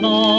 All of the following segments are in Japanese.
の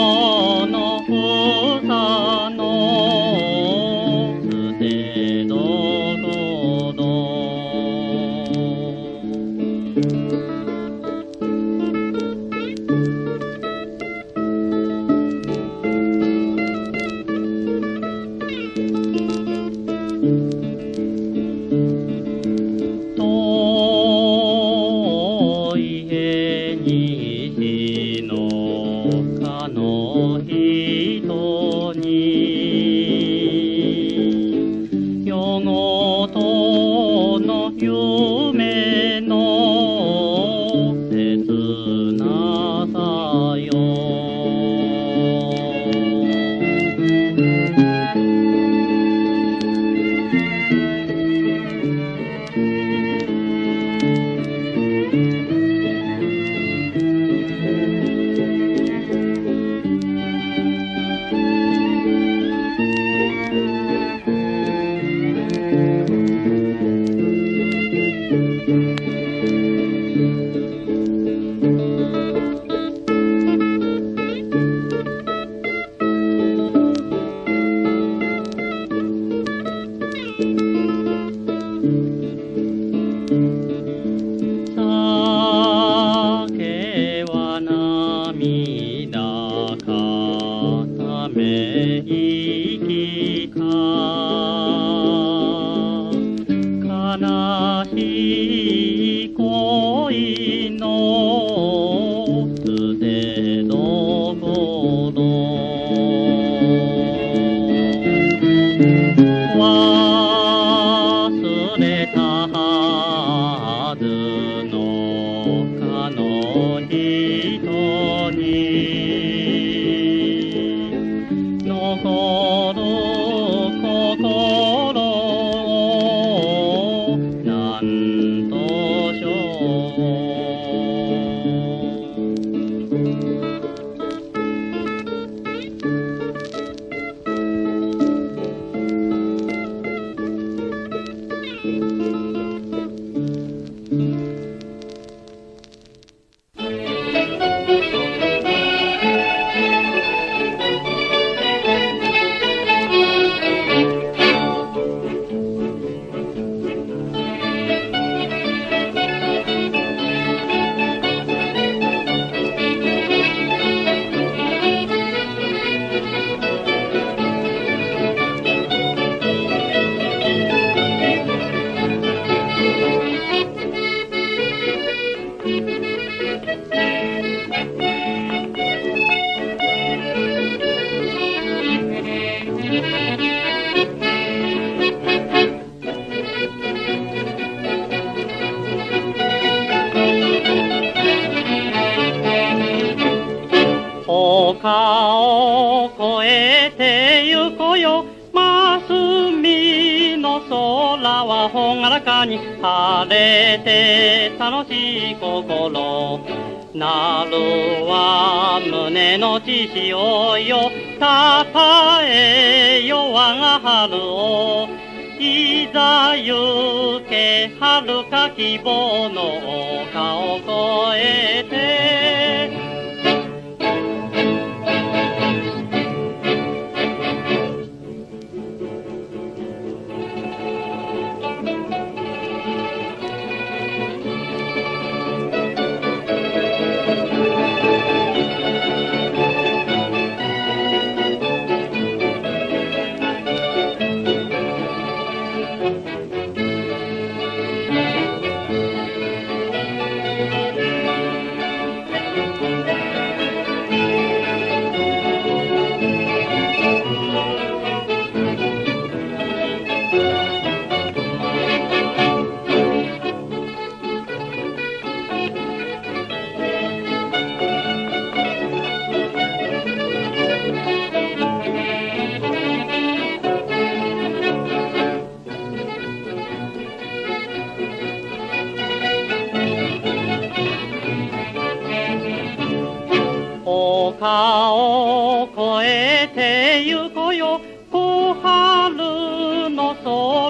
遥か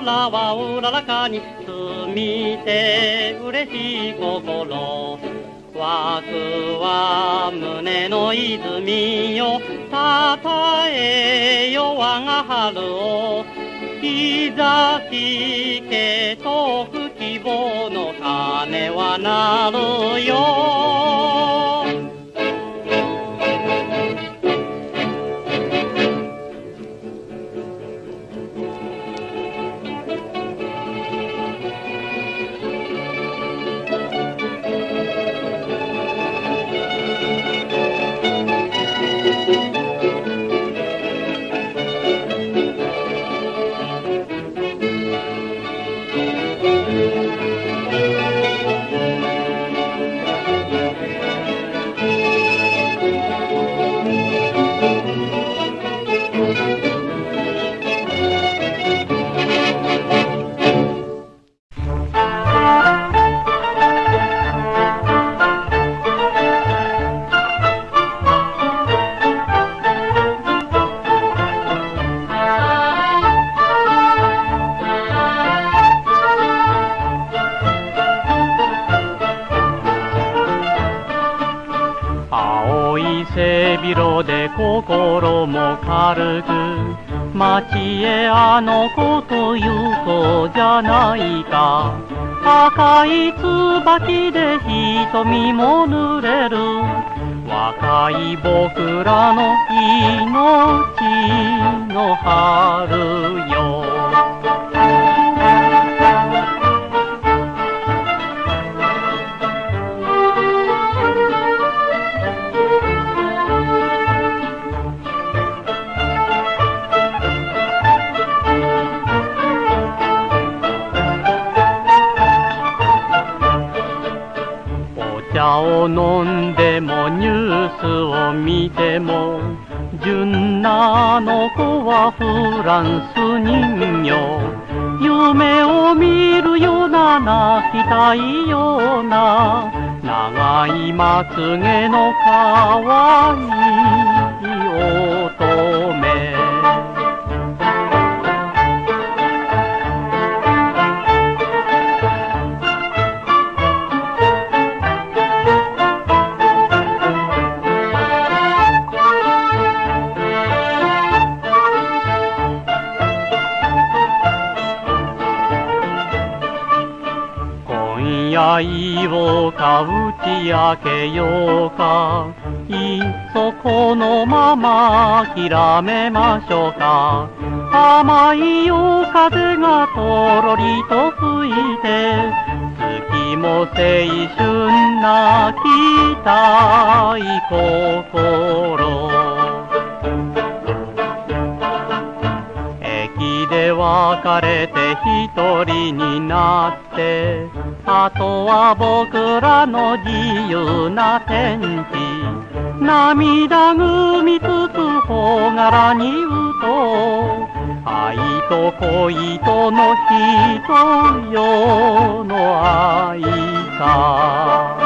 空はうららかに澄みて嬉しい心。わくは胸の泉よたたえよ我が春を。いざ聞けとく希望の鐘は鳴るよ。瞳も濡れる。若い僕らの命の春よ。ランス人形。夢を見るような泣きたいような。長いまつげのかけようか。いっそこのまま諦めましょうか。甘い夜風がとろりと吹いて月も青春泣きたい心。駅で別れて一人になってあとは僕らの自由な天地涙ぐみつつほがらにうと。愛と恋との人よの愛か。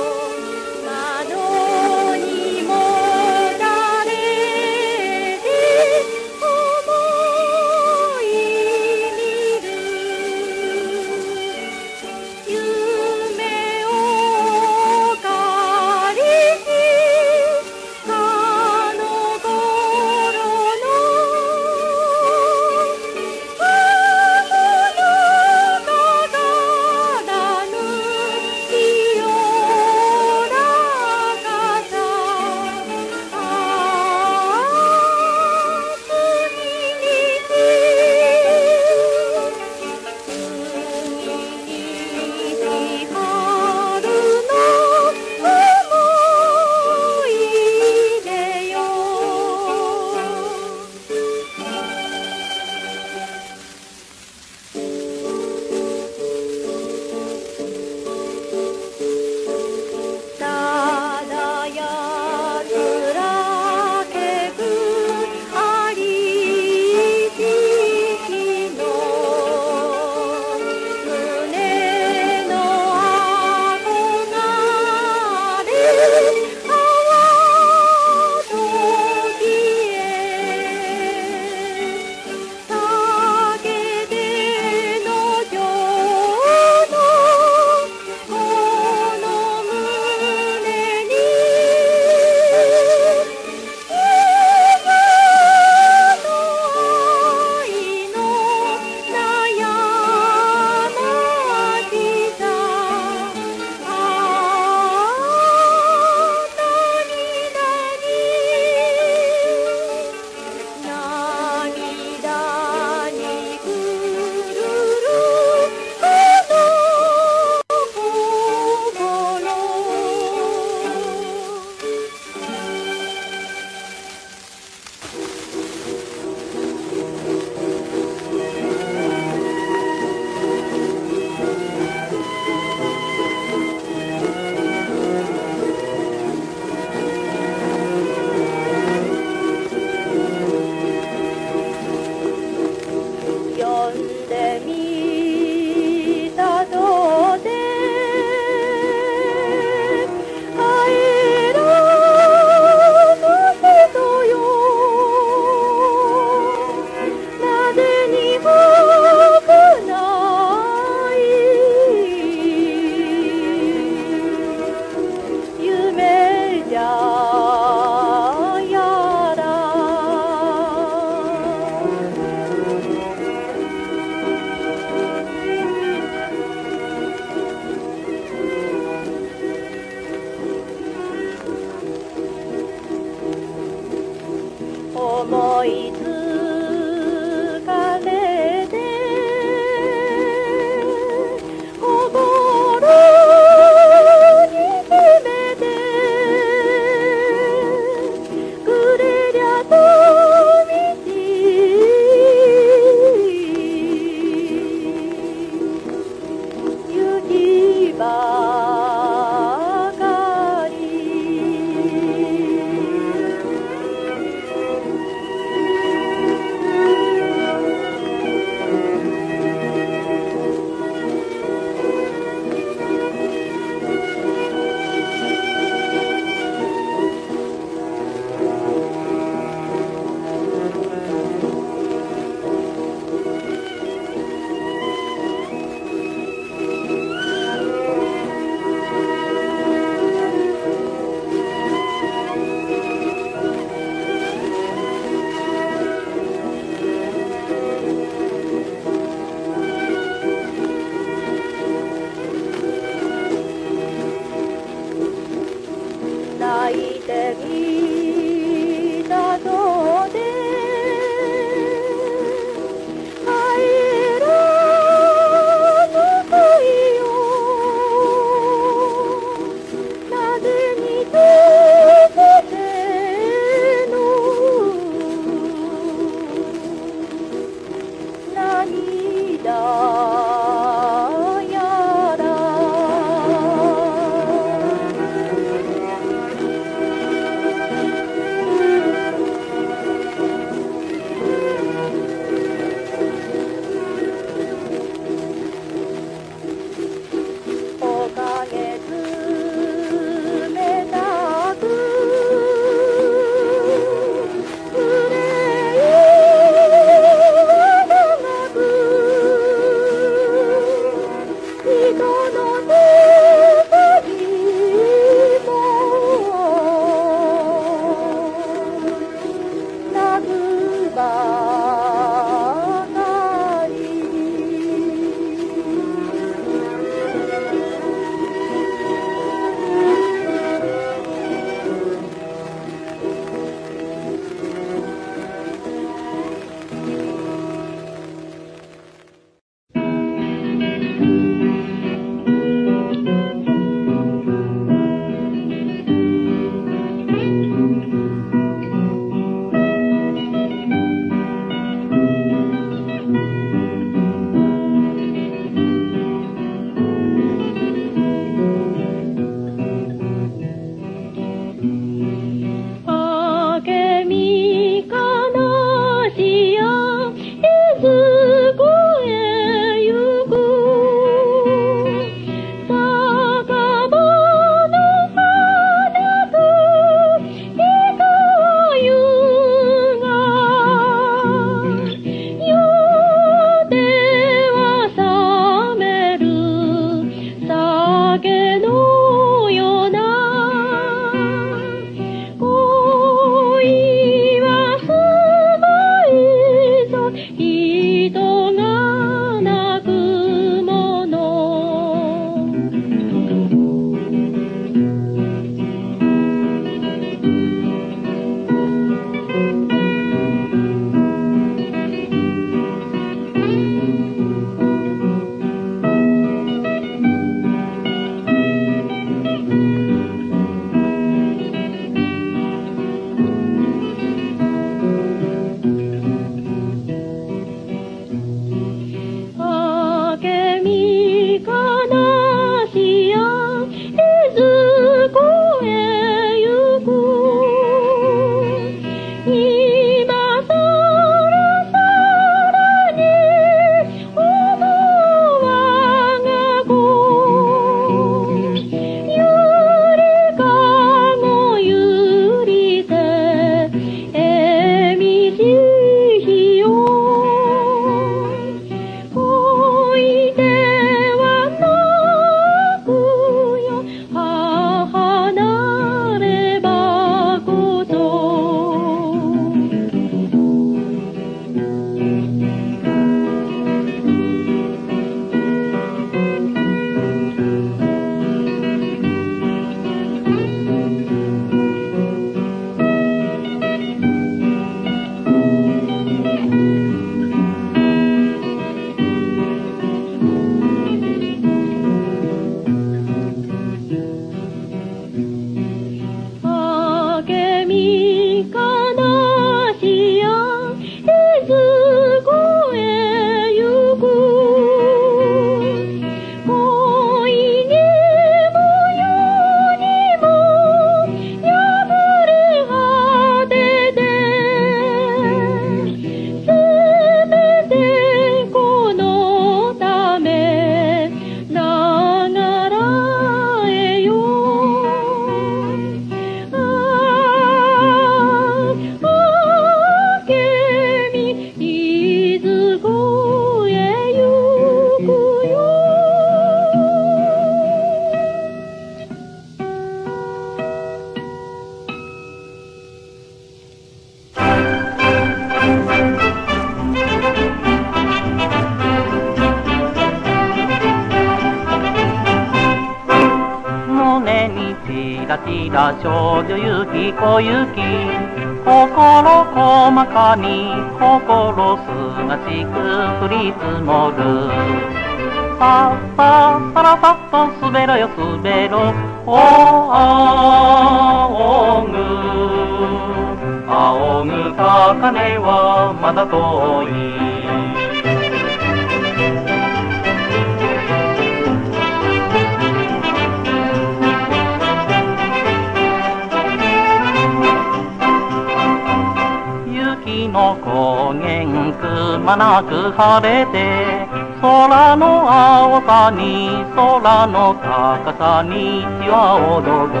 晴れて空の青さに空の高さに血は踊る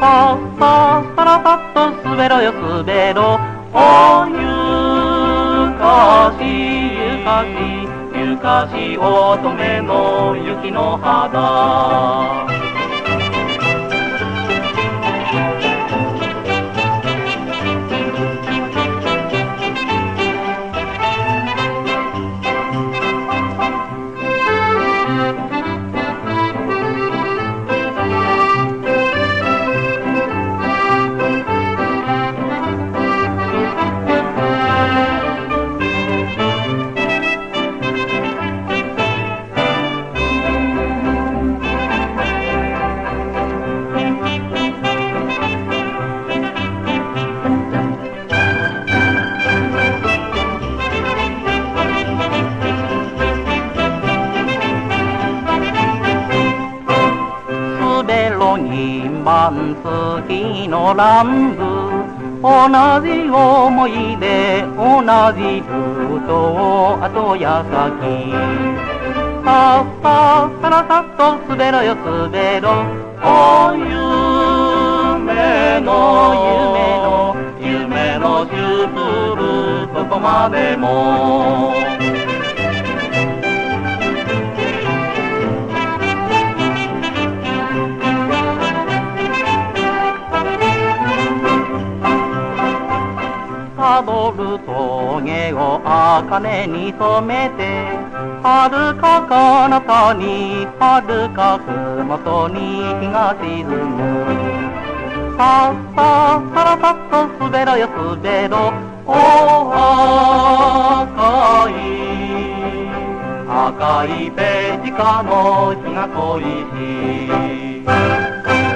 さっささらさっと滑ろよ滑ろおゆかしゆかしゆ昔乙女の雪の肌。乱舞同じ思いで同じルートを後や先さっささらさっと滑ろよ滑ろお夢の夢の夢のシュープルどこまでも。たどる峠を茜に染めて遥か彼方に遥かふもとに日が沈む。さっささらさっと滑ろよ滑ろお赤い赤いペジかの日が恋しい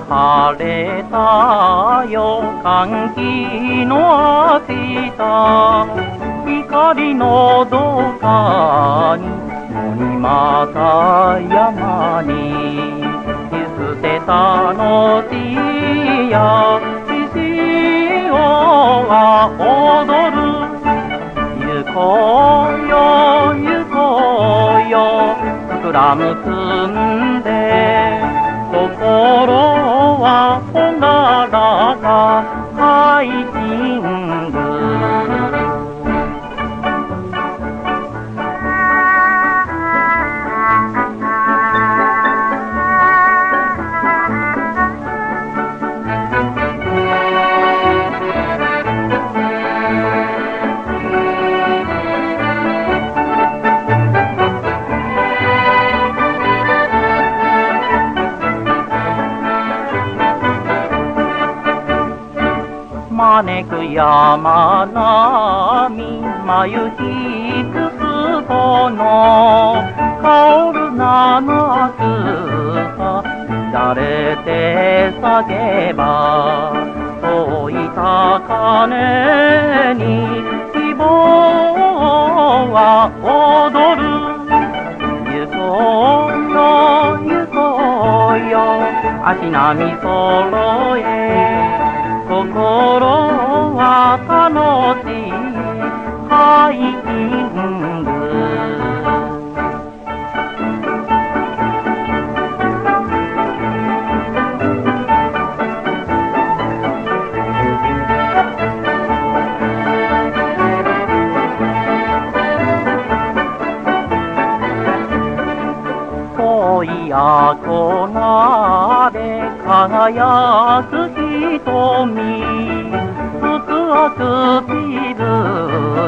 晴れたよ歓喜の明日。光のどかに森また山に。捨てたのちや獅子王が踊る。行こうよ行こうよ膨む積んで心招く山並み眉引くすとの香る名の暑さ乱れて叫ば遠い高根に希望は踊る。行こうよ行こうよ足並み揃え心は楽しいハイキング恋や粉で輝く瞳。つくく唇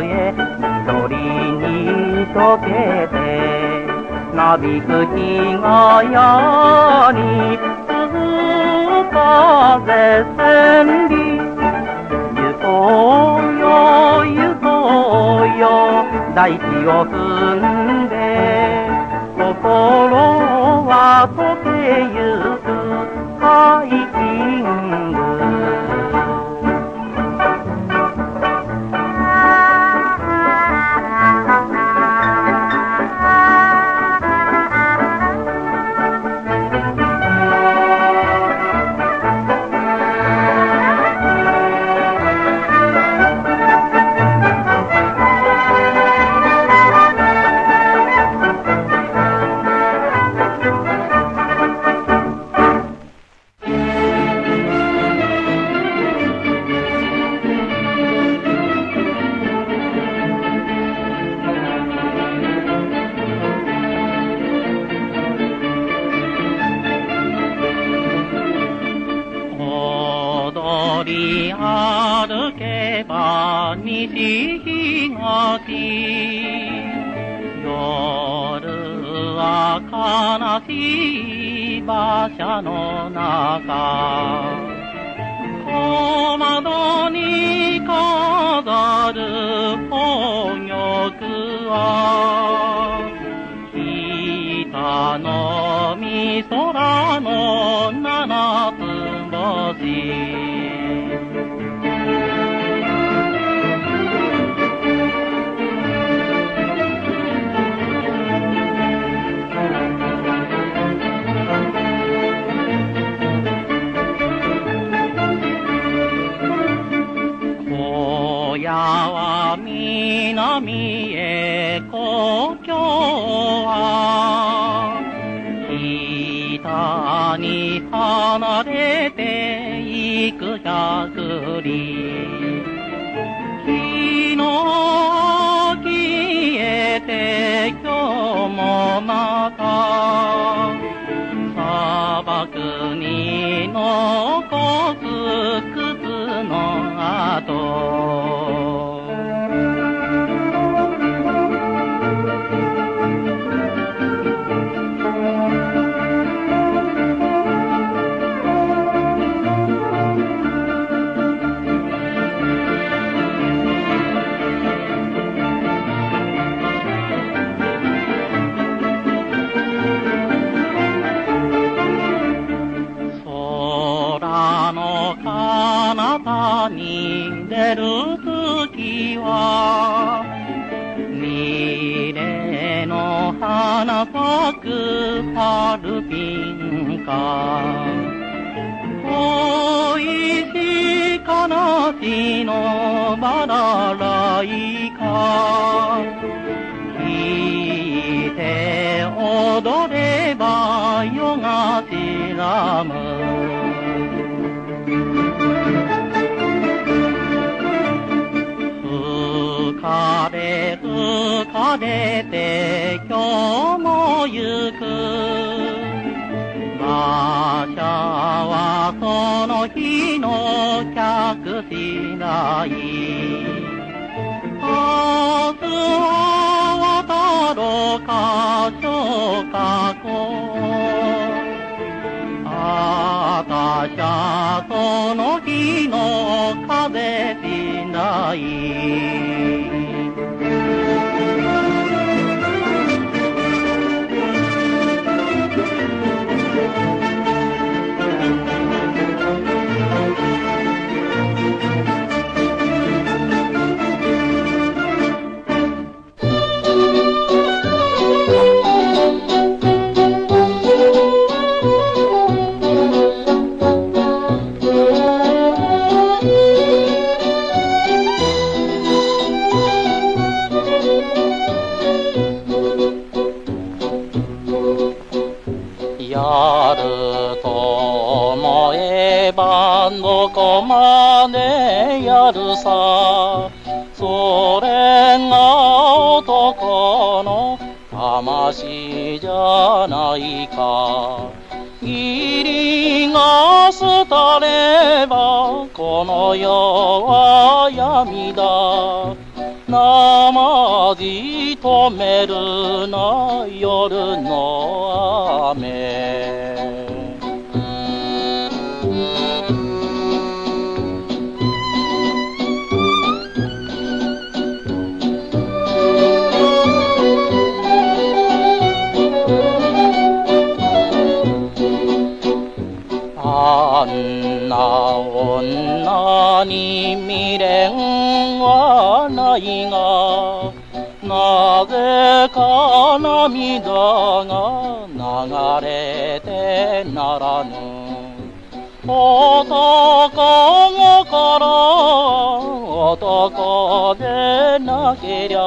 へ緑に溶けてなびく日がやに鈴風千里行こうよ行こうよ大地を踏んで心は溶けゆく。けば西東夜は悲しい馬車の中小窓に飾る宝玉は北の海空の七つ星。南へ故郷は北に離れていく百里昨日消えて今日もまた砂漠に残す靴の跡。に出る月はミレの花咲く春ピンか。恋し悲しのバラライカ聞いて踊れば夜が白む吹かれて今日も行く。馬車はその日の客次第。明日は渡ろうか小かこ。あたしゃその日の風しなが廃ればこの世は闇だ。生じ止めるな夜の雨。に未練はないがなぜか涙が流れてならぬ。男心男でなけりゃ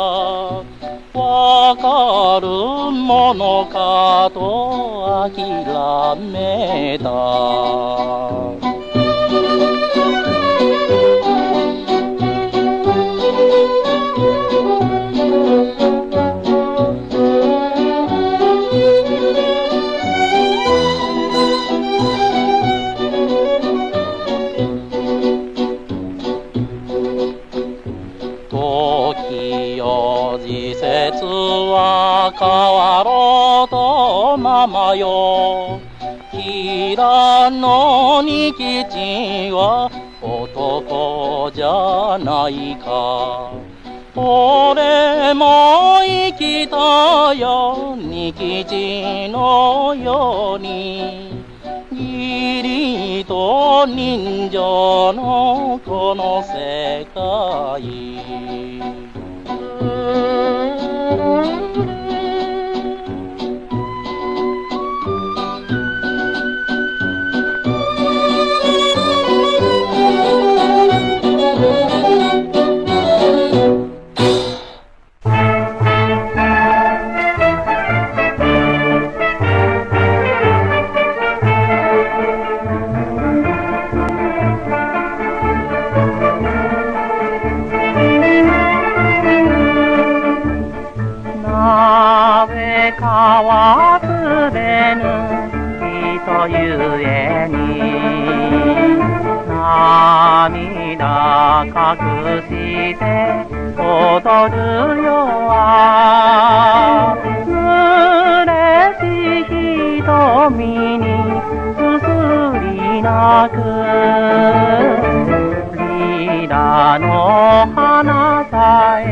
わかるものかと諦めた。とままよ平野に吉は男じゃないか。俺も生きたよ仁吉のように。義理と人情のこの世界。涙隠して踊るよ。は嬉しい瞳にすすり泣く。リラの花さえ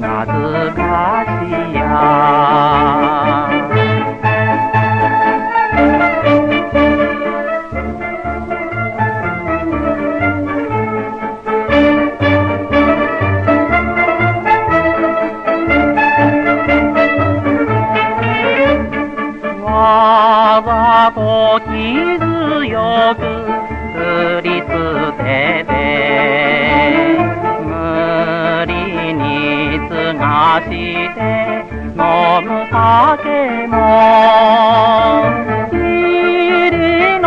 懐かしや。して飲む酒も霧の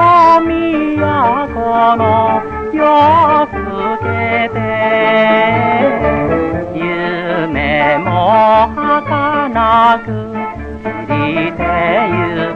都の夜更けて夢も儚く散りてゆく。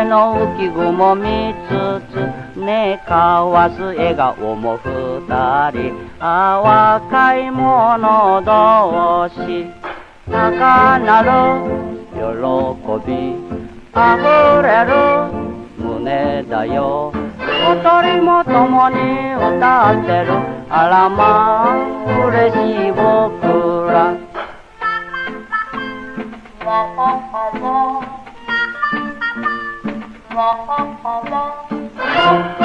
夢の浮き雲見つつね交わす笑顔も二人。あ若い者同士。高なる喜び。溢れる胸だよ。小鳥も共に歌ってる。あらまあ嬉しい僕ら。わははわ Oh, oh, oh, oh, oh.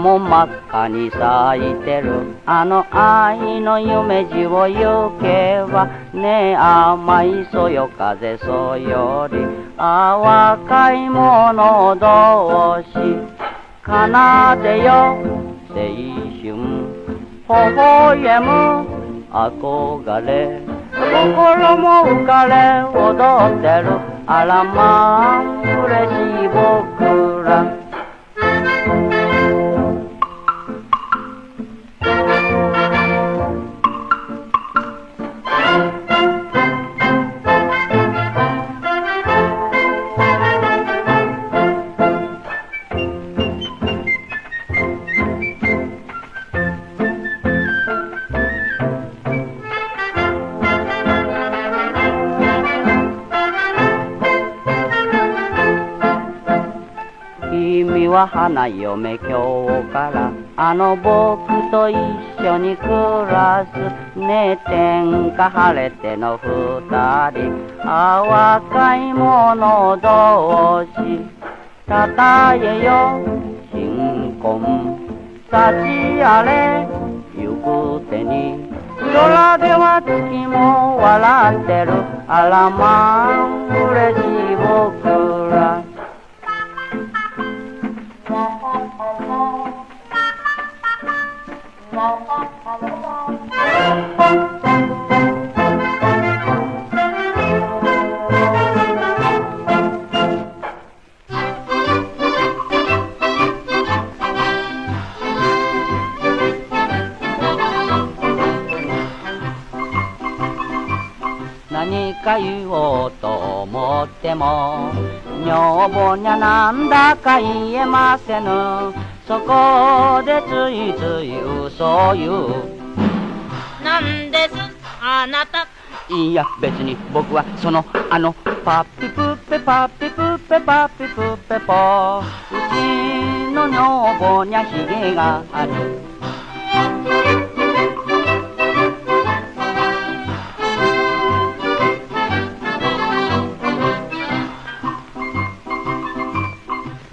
も真っ赤に咲いてる。あの愛の夢路を行けばねえ甘いそよ風そよりあ若い者同士奏でよ青春微笑む憧れ心も浮かれ踊ってる。あらまあ嬉しい僕ら。君は花嫁今日からあの僕と一緒に暮らすね天下晴れての二人あ若い者同士たたえよ新婚。立ち荒れ行く手に。空では月も笑ってる。あらまあ嬉しい僕。か言おうと思っても女房にゃなんだか言えませぬ。そこでついつい嘘を言う。なんですあなた。いや別に僕はそのあのパピプッペパピプッペパピプッペポ。うちの女房にゃひげがある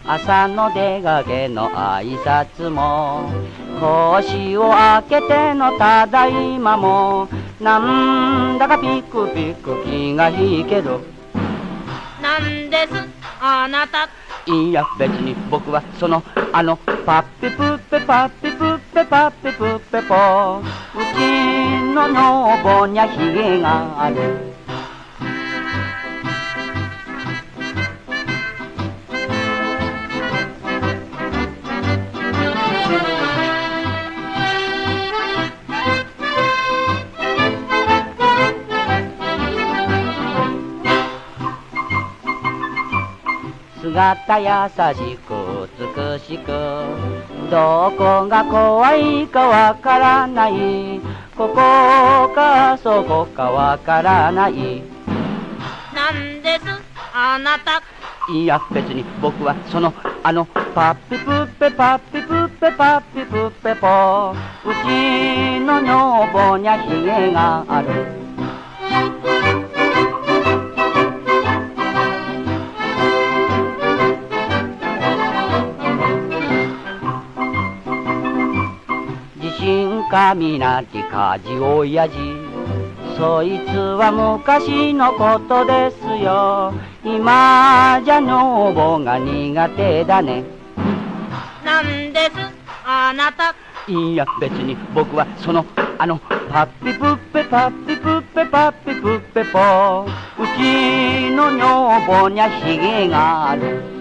朝の出かけの挨拶も腰を開けてのただいまもなんだかピクピク気が引けるなんですあなた。いや別に僕はそのあのパッピプッペパッピプッペパッピプッペポ。うちの女房にゃひげがある姿優しく美しく。どこが怖いかわからない。ここかそこかわからない。なんですあなた。いや別に僕はそのあのパッピプッペパッピプッペパッピプッペポ。うちの女房にゃひげがある震雷火事親父そいつは昔のことですよ。今じゃ女房が苦手だね。なんですあなた。いいや別に僕はそのあのパッピプッペパッピプッペパッピプッペポ。うちの女房にゃひげがある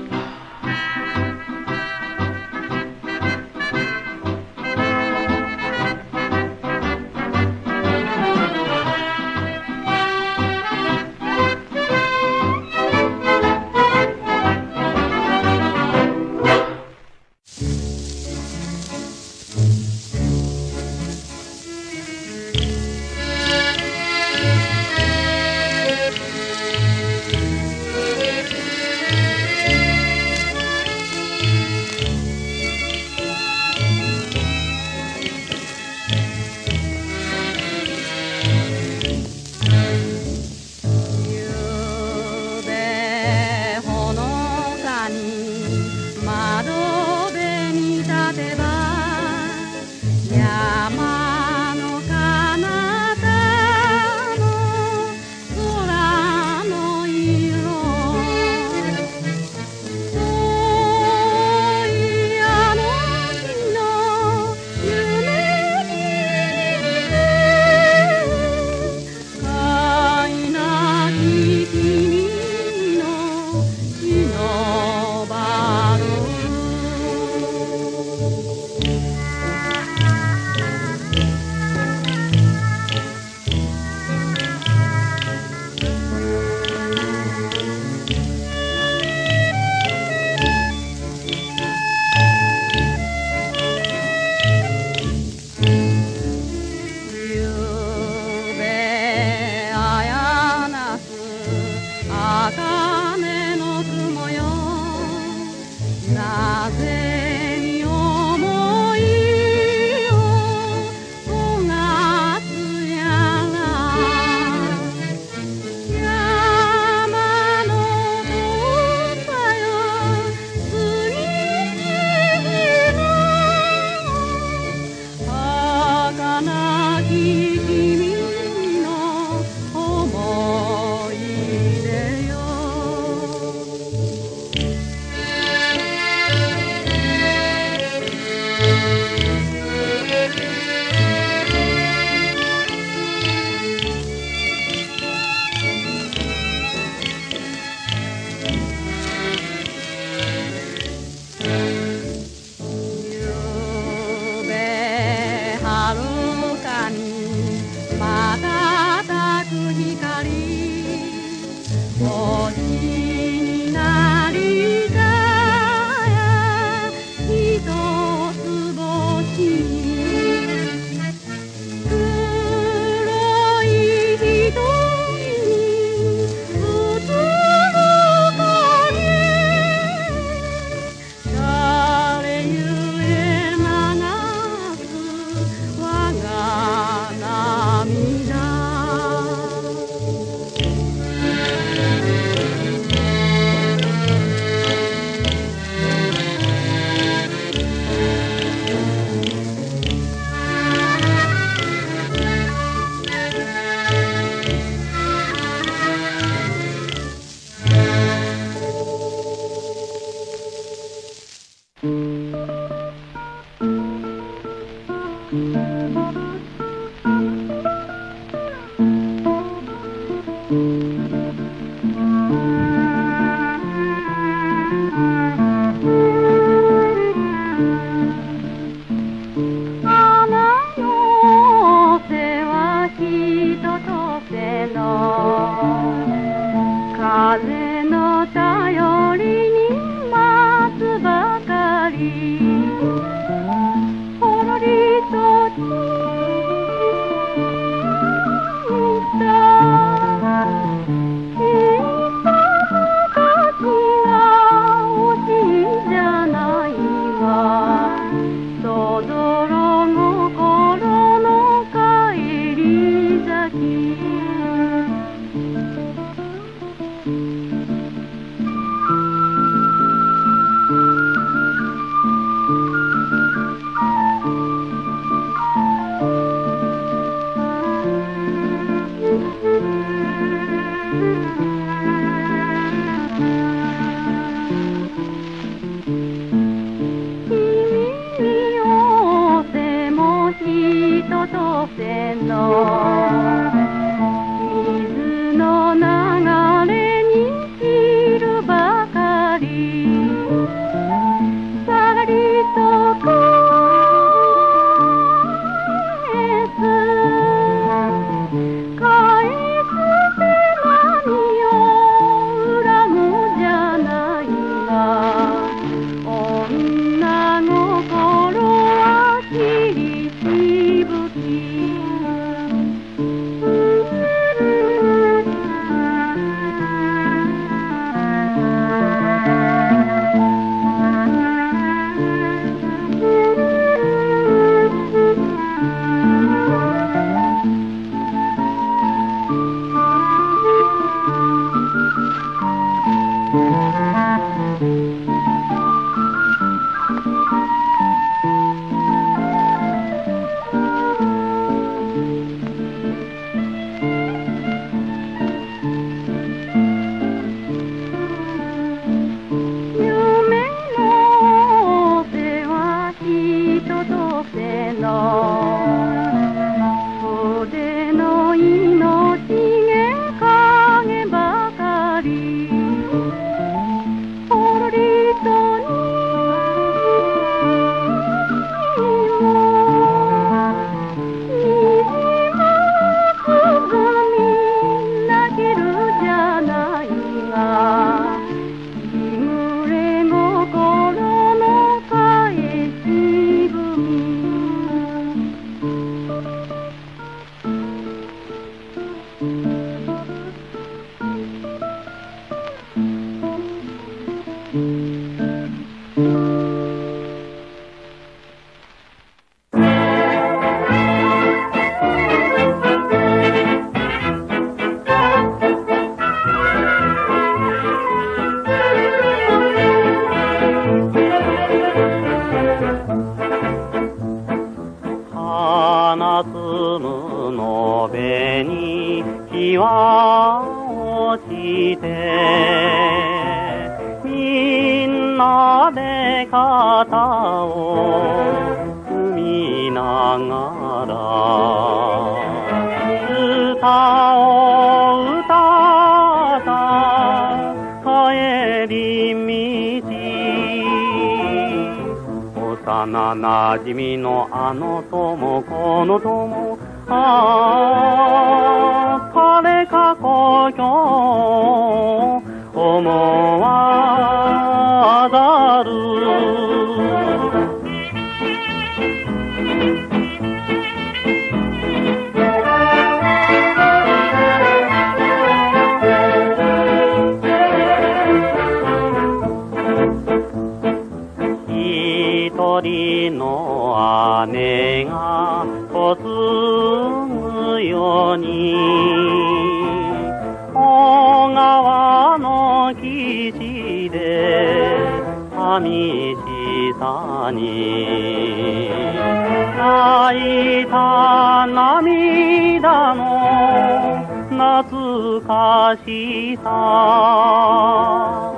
涙の懐かしさ。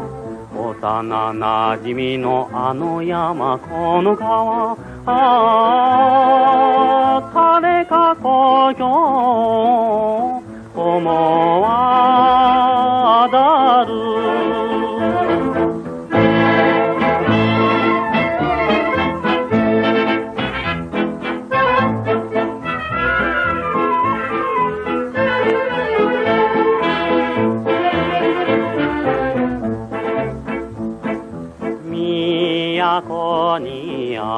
幼なじみのあの山この川。ああ彼か故郷思わざる。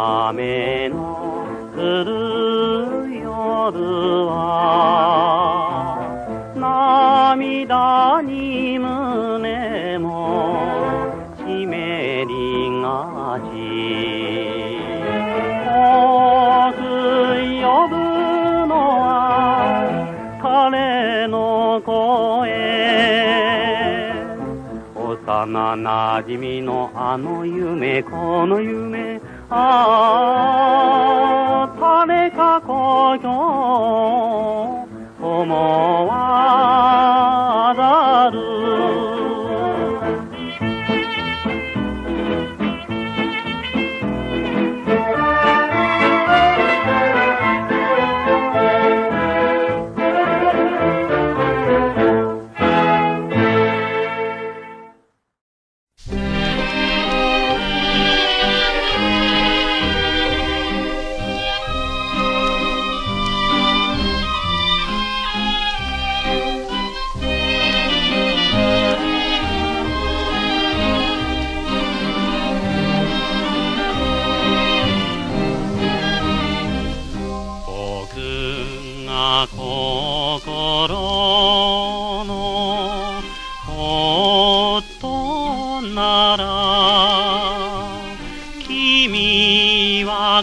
雨の降る夜は涙に胸も湿りがち遠く呼ぶのは彼の声幼なじみのあの夢この夢ああ誰かこよ思わざる。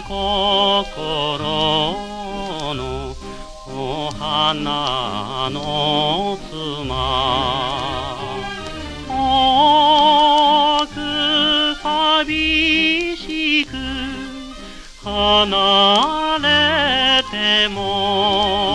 心のお花の妻。遠く寂しく離れても。